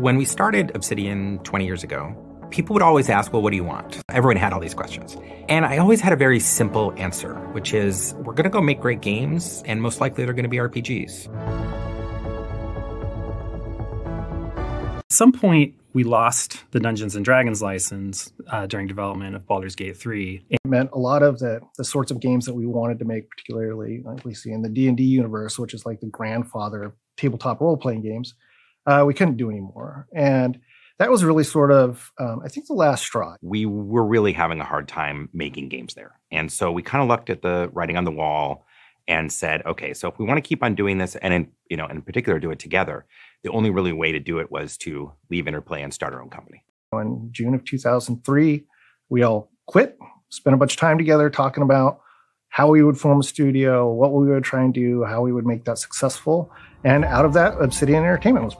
When we started Obsidian 20 years ago, people would always ask, well, what do you want? Everyone had all these questions. And I always had a very simple answer, which is we're going to go make great games, and most likely they're going to be RPGs. At some point, we lost the Dungeons and Dragons license uh, during development of Baldur's Gate 3. It meant a lot of the, the sorts of games that we wanted to make, particularly like we see in the D&D universe, which is like the grandfather of tabletop role-playing games, uh, we couldn't do anymore. And that was really sort of, um, I think, the last straw. We were really having a hard time making games there. And so we kind of looked at the writing on the wall and said, okay, so if we want to keep on doing this, and in, you know, in particular, do it together, the only really way to do it was to leave Interplay and start our own company. In June of 2003, we all quit, spent a bunch of time together talking about how we would form a studio, what we would try and do, how we would make that successful. And out of that, Obsidian Entertainment was born.